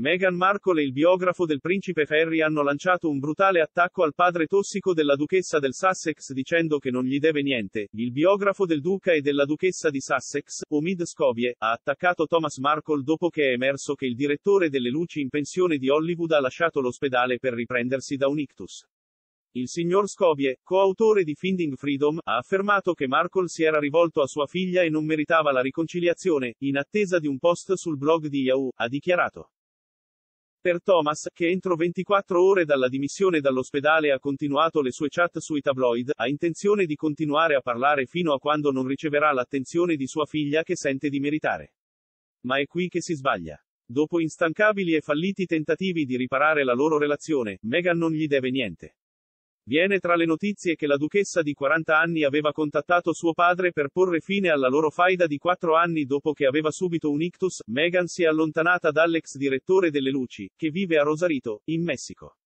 Meghan Markle e il biografo del principe Harry hanno lanciato un brutale attacco al padre tossico della duchessa del Sussex dicendo che non gli deve niente. Il biografo del duca e della duchessa di Sussex, Omid Scobie, ha attaccato Thomas Markle dopo che è emerso che il direttore delle luci in pensione di Hollywood ha lasciato l'ospedale per riprendersi da un ictus. Il signor Scobie, coautore di Finding Freedom, ha affermato che Markle si era rivolto a sua figlia e non meritava la riconciliazione, in attesa di un post sul blog di Yahoo, ha dichiarato. Per Thomas, che entro 24 ore dalla dimissione dall'ospedale ha continuato le sue chat sui tabloid, ha intenzione di continuare a parlare fino a quando non riceverà l'attenzione di sua figlia che sente di meritare. Ma è qui che si sbaglia. Dopo instancabili e falliti tentativi di riparare la loro relazione, Meghan non gli deve niente. Viene tra le notizie che la duchessa di 40 anni aveva contattato suo padre per porre fine alla loro faida di 4 anni dopo che aveva subito un ictus. Meghan si è allontanata dall'ex direttore delle luci, che vive a Rosarito, in Messico.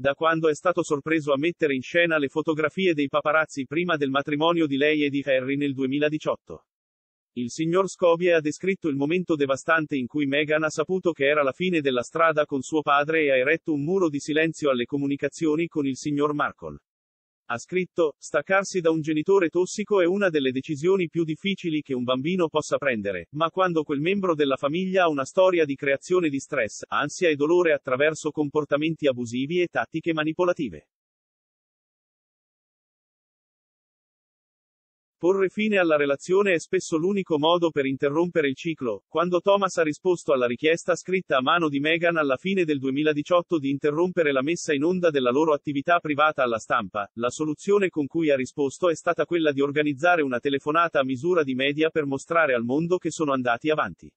Da quando è stato sorpreso a mettere in scena le fotografie dei paparazzi prima del matrimonio di lei e di Harry nel 2018. Il signor Scobie ha descritto il momento devastante in cui Meghan ha saputo che era la fine della strada con suo padre e ha eretto un muro di silenzio alle comunicazioni con il signor Markle. Ha scritto, staccarsi da un genitore tossico è una delle decisioni più difficili che un bambino possa prendere, ma quando quel membro della famiglia ha una storia di creazione di stress, ansia e dolore attraverso comportamenti abusivi e tattiche manipolative. Porre fine alla relazione è spesso l'unico modo per interrompere il ciclo. Quando Thomas ha risposto alla richiesta scritta a mano di Meghan alla fine del 2018 di interrompere la messa in onda della loro attività privata alla stampa, la soluzione con cui ha risposto è stata quella di organizzare una telefonata a misura di media per mostrare al mondo che sono andati avanti.